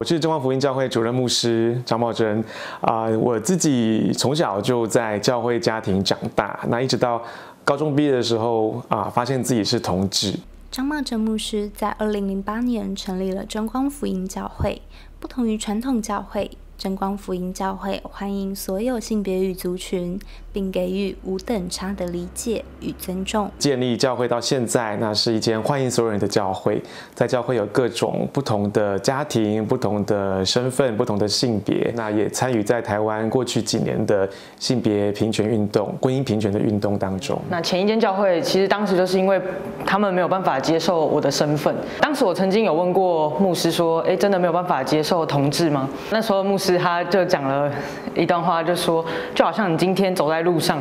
我是中光福音教会主任牧师张茂珍啊，我自己从小就在教会家庭长大，那一直到高中毕业的时候啊，发现自己是同志。张茂珍牧师在二零零八年成立了真光福音教会，不同于传统教会。真光福音教会欢迎所有性别与族群，并给予无等差的理解与尊重。建立教会到现在，那是一间欢迎所有人的教会。在教会有各种不同的家庭、不同的身份、不同的性别，那也参与在台湾过去几年的性别平权运动、婚姻平权的运动当中。那前一间教会，其实当时就是因为他们没有办法接受我的身份。当时我曾经有问过牧师说：“哎，真的没有办法接受同志吗？”那时候牧师。是，他就讲了一段话，就说，就好像你今天走在路上，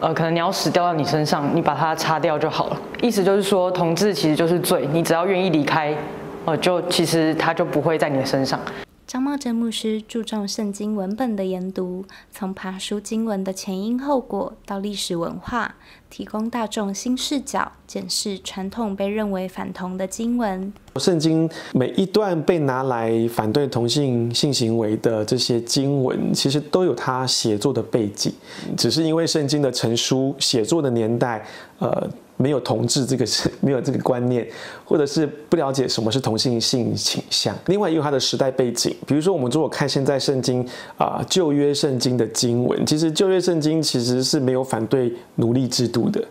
呃，可能鸟屎掉到你身上，你把它擦掉就好了。意思就是说，同志其实就是罪，你只要愿意离开，呃，就其实他就不会在你的身上。张茂贞牧师注重圣经文本的研读，从爬书经文的前因后果到历史文化，提供大众新视角，检视传统被认为反同的经文。圣经每一段被拿来反对同性性行为的这些经文，其实都有它写作的背景，只是因为圣经的成书写作的年代，呃。没有同志这个是没有这个观念，或者是不了解什么是同性性倾向。另外，因为它的时代背景。比如说，我们如果看现在圣经啊，旧约圣经的经文，其实旧约圣经其实是没有反对奴隶制度的。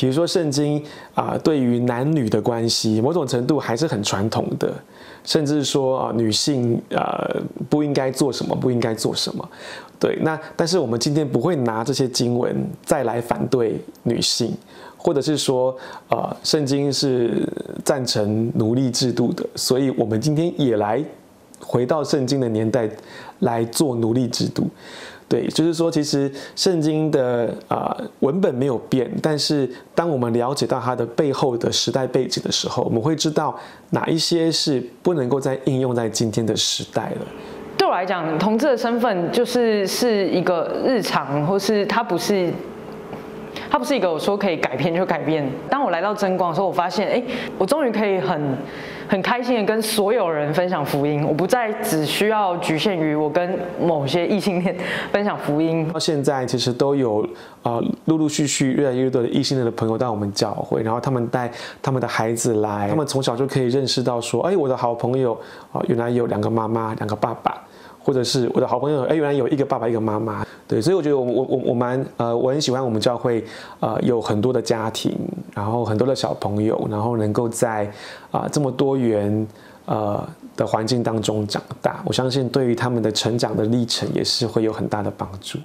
比如说，圣经啊，对于男女的关系，某种程度还是很传统的，甚至说啊，女性啊不应该做什么，不应该做什么。对，那但是我们今天不会拿这些经文再来反对女性。或者是说，呃，圣经是赞成奴隶制度的，所以我们今天也来回到圣经的年代来做奴隶制度。对，就是说，其实圣经的啊文本没有变，但是当我们了解到它的背后的时代背景的时候，我们会知道哪一些是不能够再应用在今天的时代了。对我来讲，同志的身份就是是一个日常，或是它不是。它不是一个我说可以改变就改变。当我来到真光的时候，我发现，哎，我终于可以很很开心的跟所有人分享福音。我不再只需要局限于我跟某些异性恋分享福音。到现在，其实都有啊，陆陆续续越来越多的异性恋的朋友到我们教会，然后他们带他们的孩子来，他们从小就可以认识到说，哎，我的好朋友啊，原来有两个妈妈，两个爸爸。或者是我的好朋友，哎，原来有一个爸爸，一个妈妈，对，所以我觉得我我我我蛮呃，我很喜欢我们教会，呃，有很多的家庭，然后很多的小朋友，然后能够在啊这么多元呃的环境当中长大，我相信对于他们的成长的历程也是会有很大的帮助。